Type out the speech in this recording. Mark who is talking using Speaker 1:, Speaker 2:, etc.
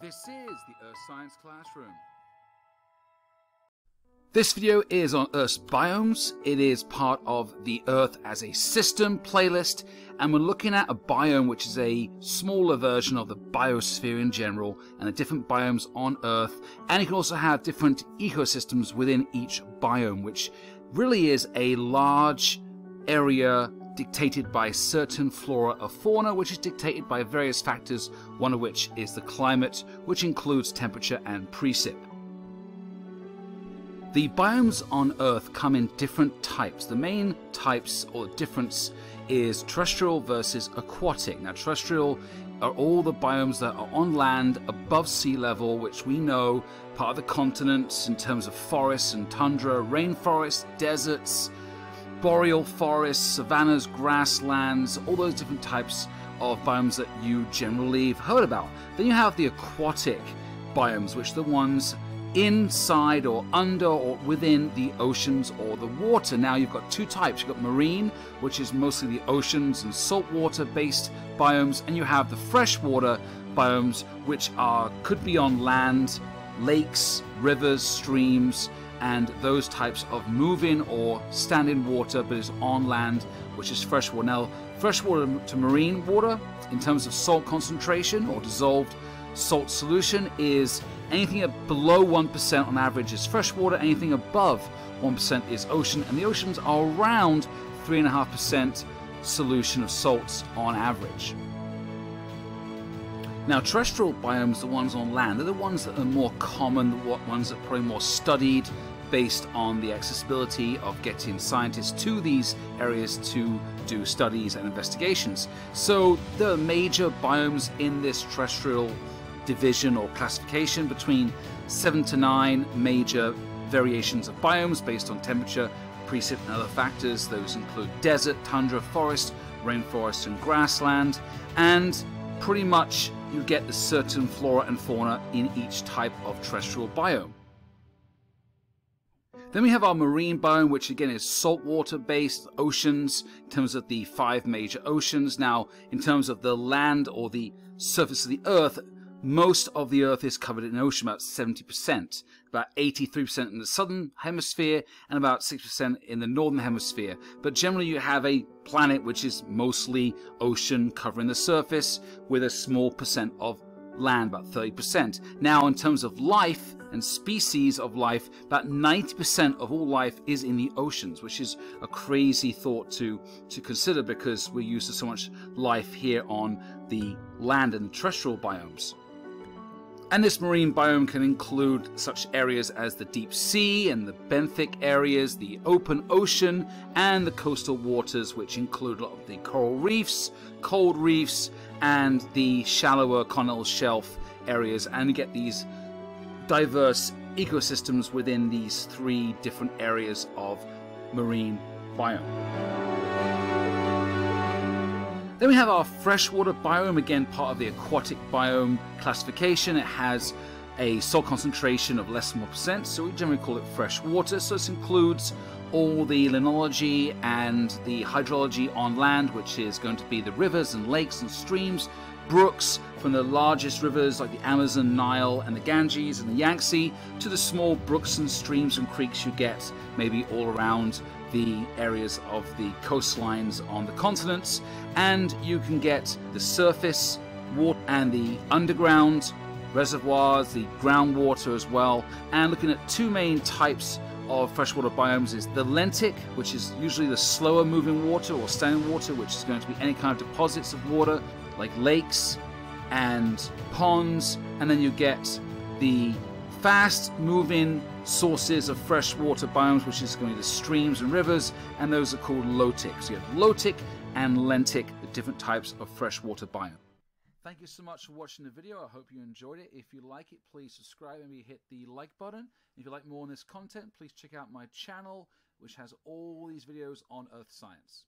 Speaker 1: This is the Earth Science Classroom. This video is on Earth's biomes. It is part of the Earth as a System playlist, and we're looking at a biome which is a smaller version of the biosphere in general, and the different biomes on Earth. And you can also have different ecosystems within each biome, which really is a large area dictated by certain flora or fauna, which is dictated by various factors, one of which is the climate, which includes temperature and precip. The biomes on Earth come in different types. The main types or difference is terrestrial versus aquatic. Now, terrestrial are all the biomes that are on land above sea level, which we know part of the continents in terms of forests and tundra, rainforests, deserts, boreal forests, savannas, grasslands, all those different types of biomes that you generally have heard about. Then you have the aquatic biomes, which are the ones inside or under or within the oceans or the water. Now you've got two types. You've got marine, which is mostly the oceans and saltwater based biomes, and you have the freshwater biomes, which are could be on land, lakes, rivers, streams, and those types of moving or standing water but is on land, which is freshwater. Now, freshwater to marine water, in terms of salt concentration or dissolved salt solution, is anything below 1% on average is freshwater, anything above 1% is ocean, and the oceans are around 3.5% solution of salts on average. Now, terrestrial biomes, the ones on land, are the ones that are more common, the ones that are probably more studied, based on the accessibility of getting scientists to these areas to do studies and investigations. So, are major biomes in this terrestrial division or classification between seven to nine major variations of biomes based on temperature, precip, and other factors. Those include desert, tundra, forest, rainforest, and grassland. And pretty much you get a certain flora and fauna in each type of terrestrial biome. Then we have our marine biome, which again is saltwater based oceans in terms of the five major oceans. Now, in terms of the land or the surface of the earth, most of the earth is covered in ocean, about 70%, about 83% in the southern hemisphere, and about 6% in the northern hemisphere. But generally, you have a planet which is mostly ocean covering the surface, with a small percent of land, about 30%. Now, in terms of life and species of life, about 90% of all life is in the oceans, which is a crazy thought to, to consider because we're used to so much life here on the land and the terrestrial biomes. And this marine biome can include such areas as the deep sea and the benthic areas, the open ocean, and the coastal waters, which include a lot of the coral reefs, cold reefs, and the shallower continental shelf areas. And get these diverse ecosystems within these three different areas of marine biome. Then we have our freshwater biome, again part of the aquatic biome classification. It has a salt concentration of less than 1%, so we generally call it freshwater. So this includes all the limnology and the hydrology on land, which is going to be the rivers and lakes and streams, brooks from the largest rivers like the Amazon, Nile, and the Ganges and the Yangtze, to the small brooks and streams and creeks you get maybe all around the areas of the coastlines on the continents, and you can get the surface water and the underground reservoirs, the groundwater as well, and looking at two main types of freshwater biomes is the lentic, which is usually the slower moving water or standing water, which is going to be any kind of deposits of water like lakes and ponds, and then you get the fast moving sources of freshwater biomes, which is going to the streams and rivers, and those are called lotic. So you have lotic and lentic, the different types of freshwater biome. Thank you so much for watching the video. I hope you enjoyed it. If you like it, please subscribe and hit the like button. If you like more on this content, please check out my channel, which has all these videos on earth science.